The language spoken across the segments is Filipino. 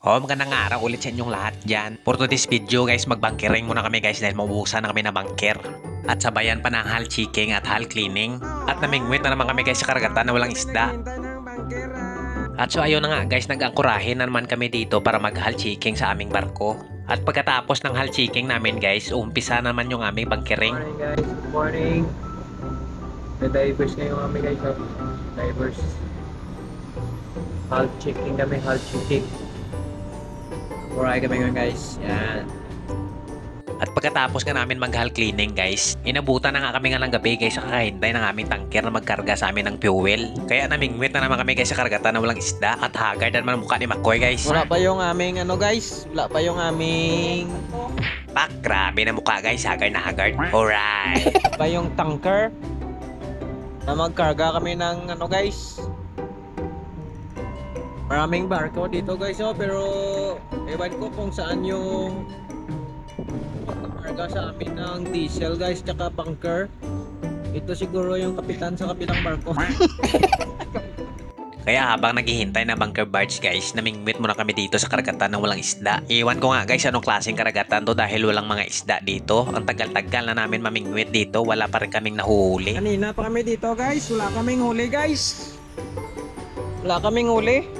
Oh, magandang araw ulit sa inyong lahat dyan. For today's video guys, magbangkering muna kami guys dahil mabubusan na kami na bangker. At sabayan pa ng hal checking at hal cleaning. At namingwit na naman kami guys sa karagatan na walang isda. At so ayun na nga guys, nag-angkurahin na naman kami dito para mag-hal checking sa aming barko. At pagkatapos ng hal checking namin guys, umpisa naman yung aming bangkering. Morning guys, good morning. Na-divers ngayon kami guys. Divers. Hull checking kami, hull checking. Muray kami ngayon guys. Yan. At pagkatapos nga namin mag-hull cleaning guys, inabutan na nga kami nga ng gabi guys sa kakahintay ng aming tanker na magkarga sa amin ng fuel. Kaya namingwit na naman kami guys sa karagatan na walang isda at haggard naman mukha ni McCoy guys. Wala pa yung aming ano guys, wala pa yung aming Pak, grabe na mukha guys, haggard na haggard. Alright. pa yung tanker na magkarga kami ng ano guys. Maraming barko dito guys oh, pero ewan ko kung saan yung magkarga sa amin ng diesel guys tsaka bunker. Ito siguro yung kapitan sa kabilang barko. Kaya habang naghihintay na bunker barge guys, namingwit muna kami dito sa karagatan ng walang isda. Iwan ko nga guys anong klaseng karagatan to dahil walang mga isda dito. Ang tagal-tagal na namin mamingwit dito, wala pa rin kaming nahuhuli. Kanina pa kami dito guys, wala kaming huli guys. Wala kaming huli.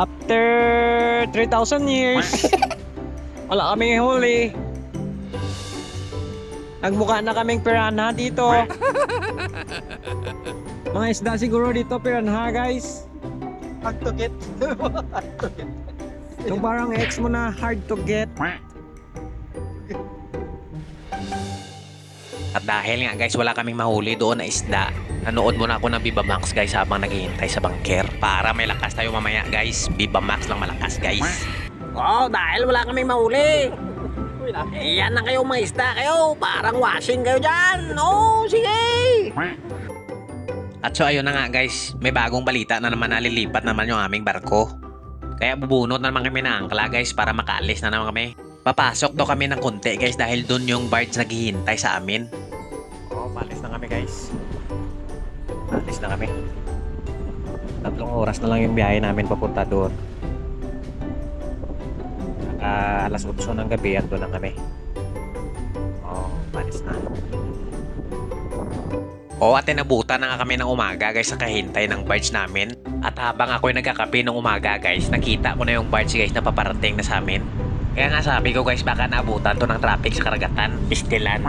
After 3,000 years, wala kaming huli. Nagmukha na kaming piranha dito. Mga isda siguro dito piranha guys. Hard to get. Hard to get. Yung parang ex mo na hard to get. At dahil nga guys wala kaming mahuli doon na isda, nanood muna ako ng Viva Max guys habang naghihintay sa bunker. Para may lakas tayo mamaya guys. Viva Max lang malakas guys. Oh, dahil wala kaming mahuli. Yan na kayo mga isda kayo. Parang washing kayo dyan. Oh, sige. At so ayun na nga guys, may bagong balita na naman nalilipat naman yung aming barko. Kaya bubunot na naman kami ng angkla guys para makaalis na naman kami. Papasok to kami ng konti guys dahil dun yung barge naghihintay sa amin. Oh, palis na kami guys. Alis na kami. Tatlong oras na lang yung biyahe namin papunta doon. Naka alas 8 ng gabi at doon na kami. Oh, palis na. Oo, at inabutan na nga kami ng umaga guys sa kahintay ng barge namin. At habang ako'y nagkakape ng umaga guys, nakita ko na yung barge guys na paparating na sa amin. Kaya nga sabi ko guys, baka naabutan to ng traffic sa karagatan. Istilan.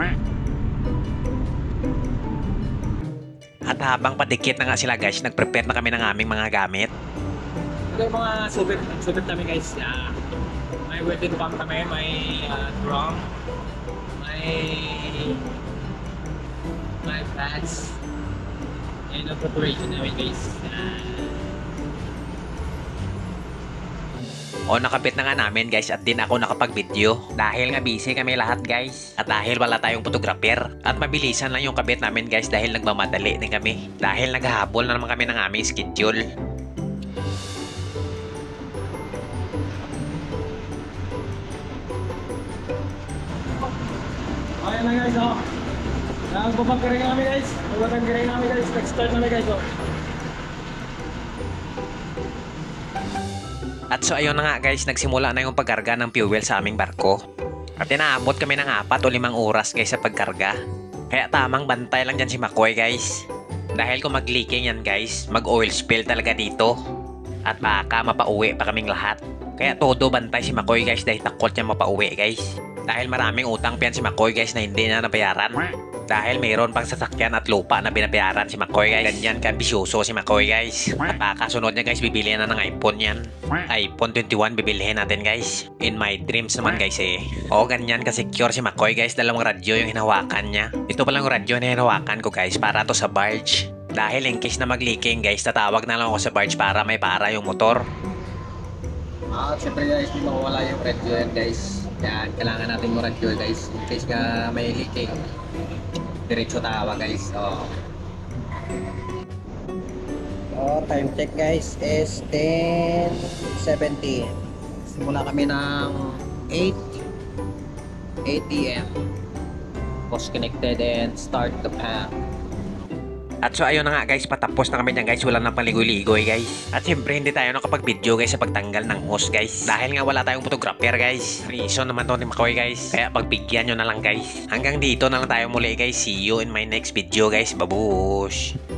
At habang padikit na nga sila guys, nag-prepare na kami ng aming mga gamit. Yung mga subit, subit namin guys. Uh, may welding pump kami, may uh, drum, may may pads. Yan ang preparation namin guys. Uh, O nakabit na nga namin guys at din ako nakapag-video. Dahil nga busy kami lahat guys. At dahil wala tayong photographer. At mabilisan lang yung kabit namin guys dahil nagmamadali din kami. Dahil naghahabol na naman kami ng aming schedule. Ayan na guys, oh. Nagbabangkering namin guys. Nagbabangkering namin guys. Nag-start namin guys, oh. At so ayun na nga guys, nagsimula na yung pagkarga ng fuel sa aming barko. At inaabot kami ng apat o limang oras guys sa pagkarga. Kaya tamang bantay lang dyan si Makoy guys. Dahil kung mag-leaking yan guys, mag-oil spill talaga dito. At baka mapauwi pa kaming lahat. Kaya todo bantay si Makoy guys dahil takot niya mapauwi guys. Dahil maraming utang pa yan si Makoy guys na hindi na nabayaran. Dahil mayroon pang sasakyan at lupa na binabayaran si Makoy guys. Ganyan ka ambisyoso si Makoy guys. At baka niya guys, bibili na ng iPhone yan. iPhone 21 bibilihin natin guys. In my dreams naman guys eh. Oo, ganyan ka-secure si Makoy guys. Dalawang radyo yung hinawakan niya. Ito palang radyo na hinawakan ko guys para to sa barge. Dahil in case na mag-leaking guys, tatawag na lang ako sa barge para may para yung motor. Ah, siyempre guys, di mawala yung radio yan guys. Yan, kailangan natin mo radio guys. In case nga may leaking. Diretso tawa guys. Oh. Oh, time check guys is 10.70. Simula kami ng 8 8 p.m. Post connected and start the pump. At so ayun na nga guys, patapos na kami dyan guys, wala na paligoy-ligoy guys. At syempre hindi tayo nakapag-video guys sa pagtanggal ng hose guys. Dahil nga wala tayong photographer guys. Reason naman to ni Makoy guys. Kaya pagbigyan nyo na lang guys. Hanggang dito na lang tayo muli guys. See you in my next video guys. Babush!